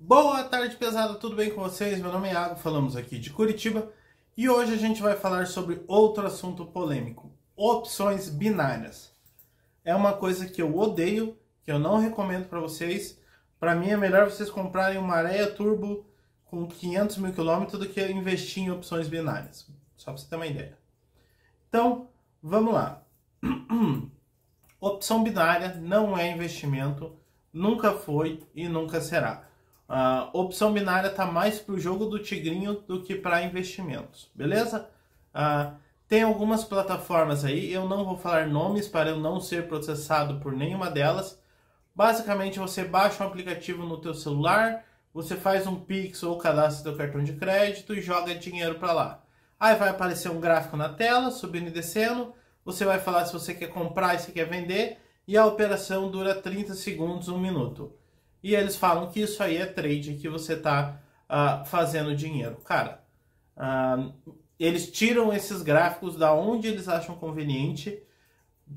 Boa tarde, pesada, tudo bem com vocês? Meu nome é Iago, falamos aqui de Curitiba e hoje a gente vai falar sobre outro assunto polêmico: opções binárias. É uma coisa que eu odeio, que eu não recomendo para vocês. Para mim é melhor vocês comprarem uma Areia Turbo com 500 mil quilômetros do que investir em opções binárias. Só para você ter uma ideia. Então, vamos lá. Opção binária não é investimento, nunca foi e nunca será. A opção binária está mais para o jogo do tigrinho do que para investimentos, beleza? Uh, tem algumas plataformas aí, eu não vou falar nomes para eu não ser processado por nenhuma delas. Basicamente, você baixa um aplicativo no teu celular, você faz um Pix ou cadastra seu cartão de crédito e joga dinheiro para lá. Aí vai aparecer um gráfico na tela, subindo e descendo, você vai falar se você quer comprar e se quer vender, e a operação dura 30 segundos, um minuto. E eles falam que isso aí é trade, que você está uh, ah, fazendo dinheiro. Cara, uh, eles tiram esses gráficos da onde eles acham conveniente.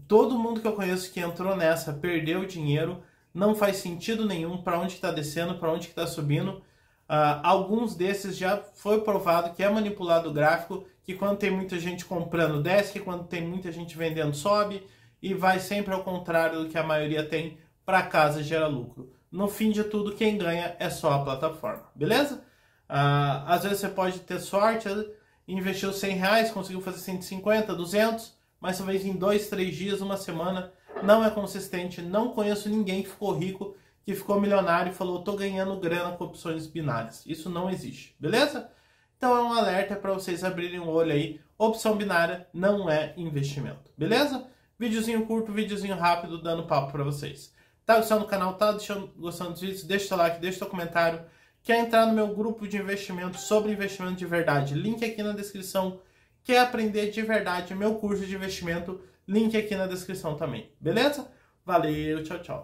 Todo mundo que eu conheço que entrou nessa perdeu dinheiro. Não faz sentido nenhum para onde está descendo, para onde está subindo. Uh, alguns desses já foi provado que é manipulado o gráfico, que quando tem muita gente comprando desce, que quando tem muita gente vendendo sobe, e vai sempre ao contrário do que a maioria tem para casa gera lucro. No fim de tudo, quem ganha é só a plataforma, beleza? Uh, às vezes você pode ter sorte, investiu 100 reais, conseguiu fazer 150, 200, mas talvez em dois, três dias, uma semana, não é consistente. Não conheço ninguém que ficou rico que ficou milionário e falou: tô ganhando grana com opções binárias. Isso não existe, beleza? Então é um alerta para vocês abrirem o olho aí. Opção binária não é investimento, beleza? Videozinho curto, videozinho rápido, dando papo para vocês. Tá gostando do canal? Tá deixando, gostando dos vídeos? Deixa seu like, deixa seu comentário. Quer entrar no meu grupo de investimento sobre investimento de verdade? Link aqui na descrição. Quer aprender de verdade meu curso de investimento? Link aqui na descrição também. Beleza? Valeu, tchau, tchau.